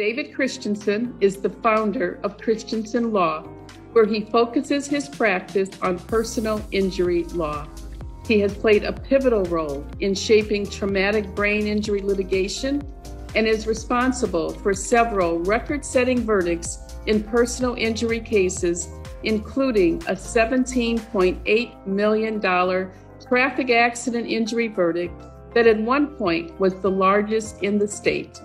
David Christensen is the founder of Christensen Law, where he focuses his practice on personal injury law. He has played a pivotal role in shaping traumatic brain injury litigation and is responsible for several record setting verdicts in personal injury cases, including a $17.8 million traffic accident injury verdict that at one point was the largest in the state.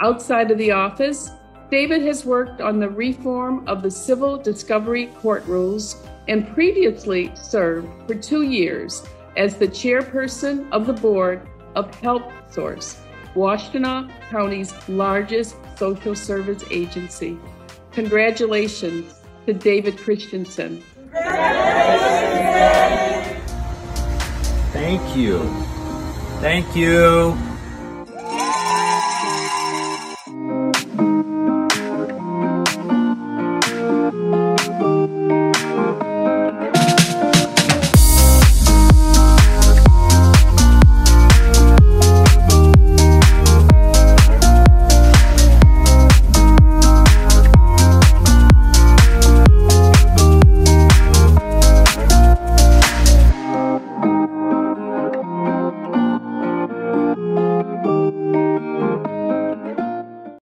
Outside of the office, David has worked on the reform of the civil discovery court rules and previously served for two years as the chairperson of the board of Help Source, Washtenaw County's largest social service agency. Congratulations to David Christensen. Thank you. Thank you.